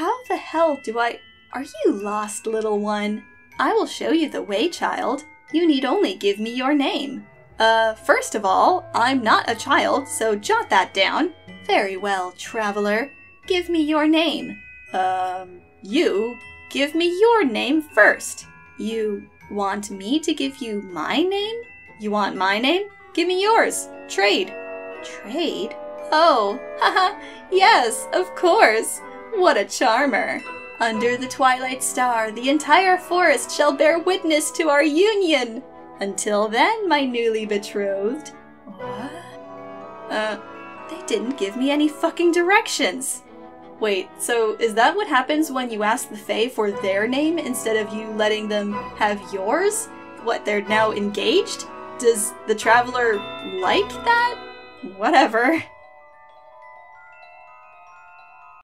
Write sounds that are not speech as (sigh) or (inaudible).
How the hell do I. Are you lost, little one? I will show you the way, child. You need only give me your name. Uh, first of all, I'm not a child, so jot that down. Very well, traveler. Give me your name. Um, you? Give me your name first. You want me to give you my name? You want my name? Give me yours. Trade. Trade? Oh, (laughs) haha, yes, of course. What a charmer. Under the twilight star, the entire forest shall bear witness to our union. Until then, my newly betrothed. What? Uh, they didn't give me any fucking directions. Wait, so is that what happens when you ask the Fae for their name instead of you letting them have yours? What, they're now engaged? Does the Traveler like that? Whatever. (laughs)